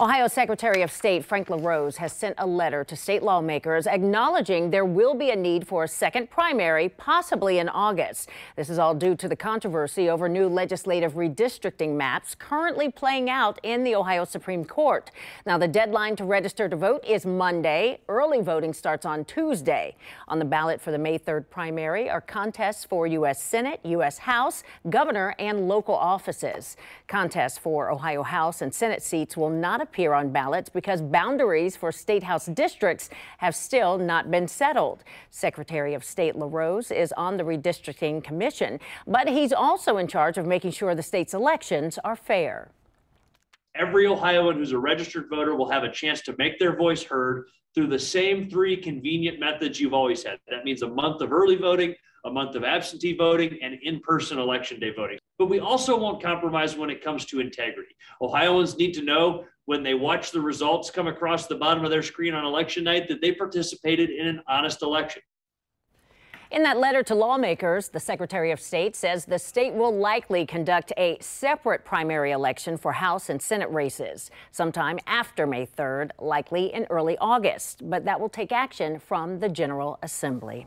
Ohio Secretary of State Frank LaRose has sent a letter to state lawmakers acknowledging there will be a need for a second primary, possibly in August. This is all due to the controversy over new legislative redistricting maps currently playing out in the Ohio Supreme Court. Now, the deadline to register to vote is Monday. Early voting starts on Tuesday. On the ballot for the May 3rd primary are contests for U.S. Senate, U.S. House, governor, and local offices. Contests for Ohio House and Senate seats will not appear on ballots because boundaries for state house districts have still not been settled. Secretary of State LaRose is on the redistricting commission, but he's also in charge of making sure the state's elections are fair. Every Ohioan who's a registered voter will have a chance to make their voice heard through the same three convenient methods you've always had. That means a month of early voting, a month of absentee voting, and in person election day voting. But we also won't compromise when it comes to integrity. Ohioans need to know when they watch the results come across the bottom of their screen on election night that they participated in an honest election. In that letter to lawmakers, the Secretary of State says the state will likely conduct a separate primary election for House and Senate races sometime after May 3rd, likely in early August. But that will take action from the General Assembly.